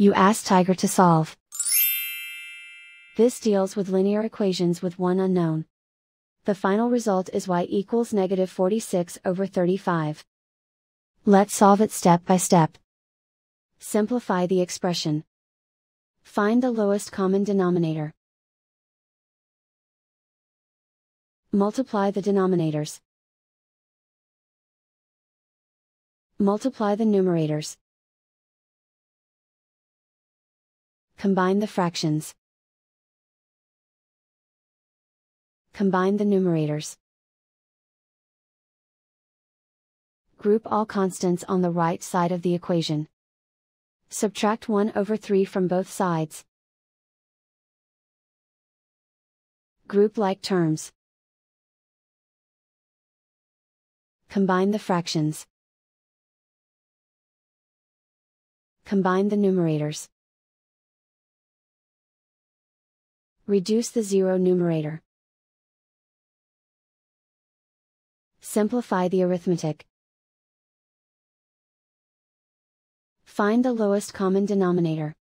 You ask Tiger to solve. This deals with linear equations with one unknown. The final result is y equals negative 46 over 35. Let's solve it step by step. Simplify the expression. Find the lowest common denominator. Multiply the denominators. Multiply the numerators. Combine the fractions. Combine the numerators. Group all constants on the right side of the equation. Subtract 1 over 3 from both sides. Group like terms. Combine the fractions. Combine the numerators. Reduce the zero numerator. Simplify the arithmetic. Find the lowest common denominator.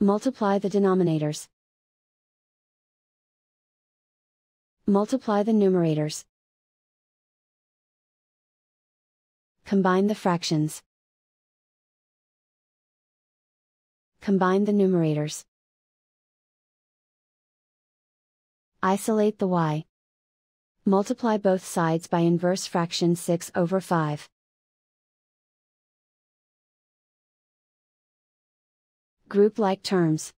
Multiply the denominators. Multiply the numerators. Combine the fractions. Combine the numerators. Isolate the y. Multiply both sides by inverse fraction 6 over 5. Group like terms.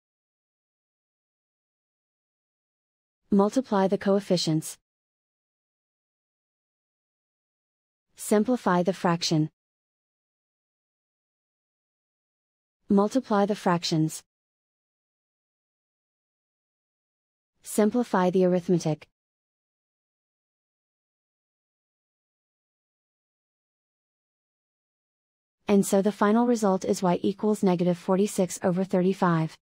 Multiply the coefficients. Simplify the fraction. Multiply the fractions. Simplify the arithmetic. And so the final result is y equals negative 46 over 35.